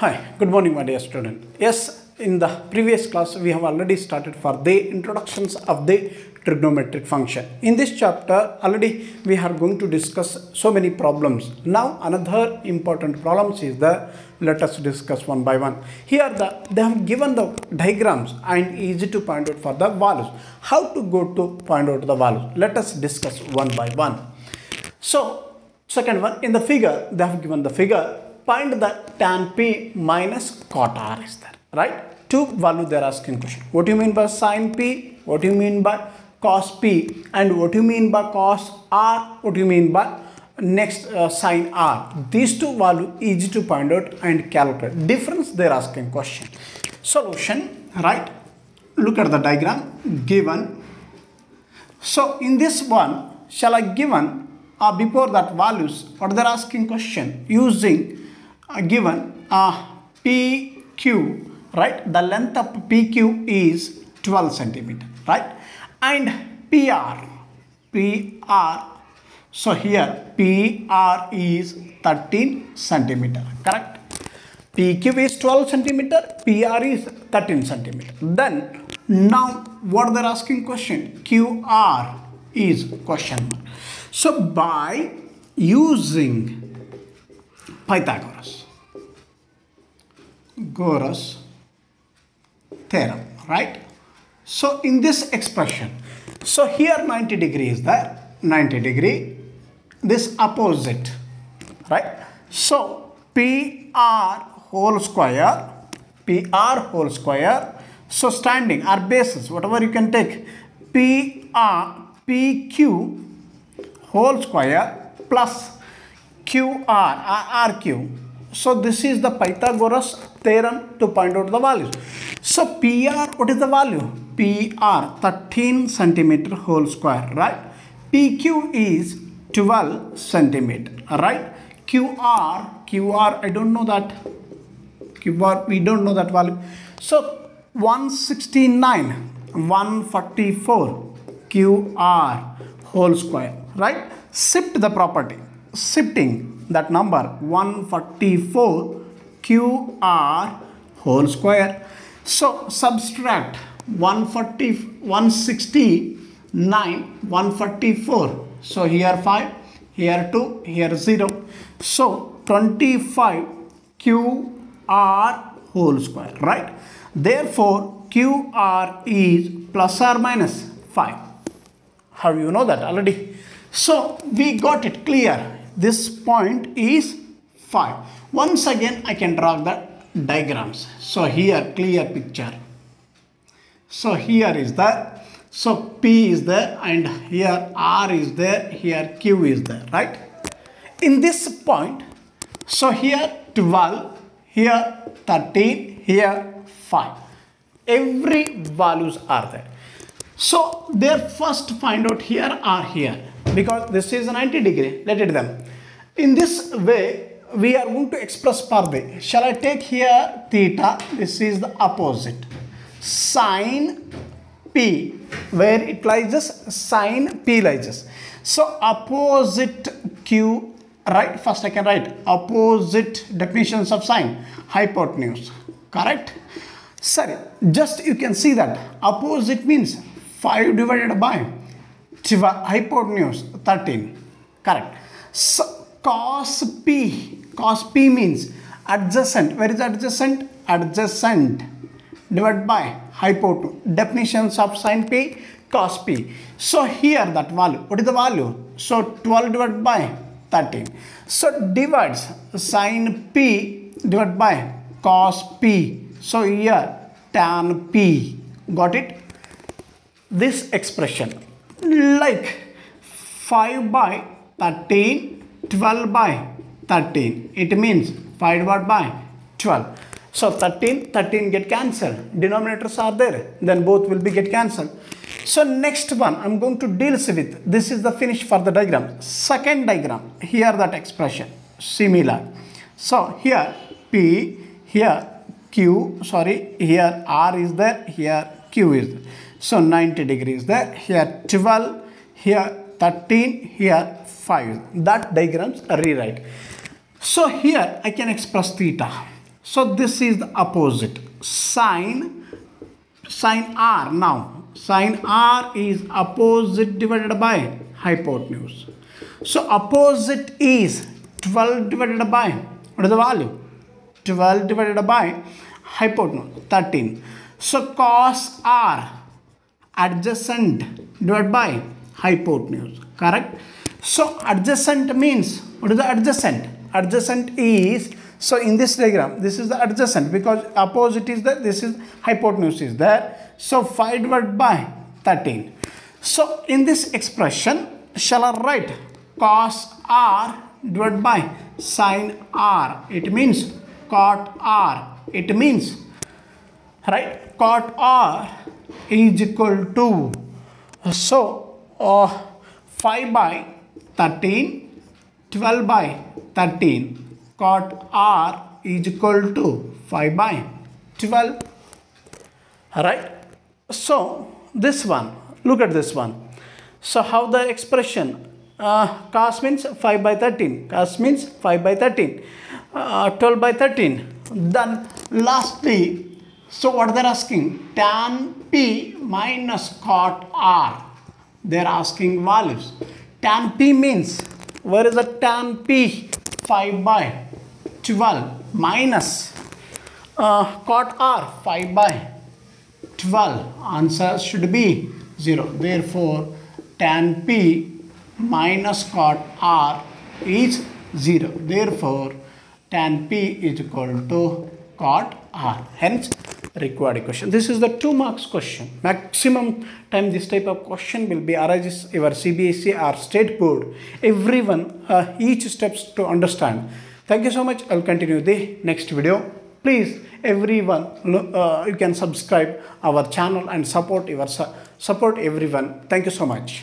Hi, good morning, my dear student. Yes, in the previous class, we have already started for the introductions of the trigonometric function. In this chapter, already we are going to discuss so many problems. Now, another important problems is the let us discuss one by one. Here, the they have given the diagrams and easy to point out for the values. How to go to point out the values? Let us discuss one by one. So, second one in the figure, they have given the figure. Find the tan p minus cot r is there, right? Two value they are asking question. What do you mean by sin p? What do you mean by cos p? And what do you mean by cos r? What do you mean by next uh, r? These two value easy to find out and calculate. Difference they are asking question. Solution, right? Look at the diagram given so in this one, shall I given uh, before that values, what they're asking question using given uh, PQ, right? The length of PQ is 12 centimeter, right? And PR, PR, so here PR is 13 centimeter, correct? PQ is 12 centimeter, PR is 13 centimeter. Then now what they're asking question QR is question mark. So by using Pythagoras, Goras theorem, right? So in this expression, so here 90 degree is there, 90 degree, this opposite, right? So PR whole square, PR whole square, so standing or basis, whatever you can take, PR, PQ whole square plus QR RQ. So this is the Pythagoras theorem to find out the values. So PR, what is the value? PR 13 centimeter whole square, right? PQ is 12 centimeter, right? QR, QR, I don't know that. QR, we don't know that value. So 169, 144 QR whole square, right? Shift the property, shifting that number 144 QR whole square. So subtract 140, 169, 144. So here 5, here 2, here 0. So 25 QR whole square, right? Therefore, QR is plus or minus 5. How you know that already? So we got it clear. This point is 5. Once again, I can draw the diagrams. So here, clear picture. So here is the, so P is there and here R is there, here Q is there, right? In this point, so here 12, here 13, here 5. Every values are there. So their first find out here or here because this is 90 degree. Let it them. In this way, we are going to express per day. Shall I take here theta? This is the opposite. Sine P, where it lies sine P lies. So opposite Q, right? First I can write opposite definitions of sine, hypotenuse, correct? Sorry, just you can see that opposite means 5 divided by hypotenuse 13, correct? So cos P, cos P means adjacent, where is adjacent? Adjacent divided by hypotenuse, definitions of sine P, cos P. So here that value, what is the value? So 12 divided by 13. So divides sine P divided by cos P. So here tan P. Got it? This expression like 5 by 13, 12 by 13. It means 5 divided by 12. So 13, 13 get cancelled. Denominators are there. Then both will be get cancelled. So next one I'm going to deal with. This is the finish for the diagram. Second diagram. Here that expression. Similar. So here P, here Q, sorry, here R is there, here Q is there. So 90 degrees there, here 12, here 13, here 5. That diagrams rewrite. So here I can express theta. So this is the opposite. Sine, sine r now. Sine r is opposite divided by hypotenuse. So opposite is 12 divided by, what is the value? 12 divided by hypotenuse, 13. So cos r adjacent divided by hypotenuse, correct? So adjacent means, what is the adjacent? Adjacent is, so in this diagram, this is the adjacent because opposite is there, this is hypotenuse is there. So 5 divided by 13. So in this expression, shall I write cos r divided by sine r? It means cot r. It means, right, cot r is equal to, so uh, 5 by 13, 12 by 13, cot r is equal to 5 by 12. Right? So, this one, look at this one. So, how the expression uh, cos means 5 by 13, cos means 5 by 13, uh, 12 by 13. Then, lastly, so what they're asking? Tan P minus cot R. They're asking values. Tan P means, where is the tan P? 5 by 12 minus uh, cot R 5 by 12. Answer should be 0. Therefore, tan P minus cot R is 0. Therefore, tan P is equal to cot R. Hence, required equation. This is the 2 marks question. Maximum time this type of question will be arises your CBSE or state board. Everyone, uh, each steps to understand. Thank you so much. I'll continue the next video. Please, everyone, uh, you can subscribe our channel and support your support everyone. Thank you so much.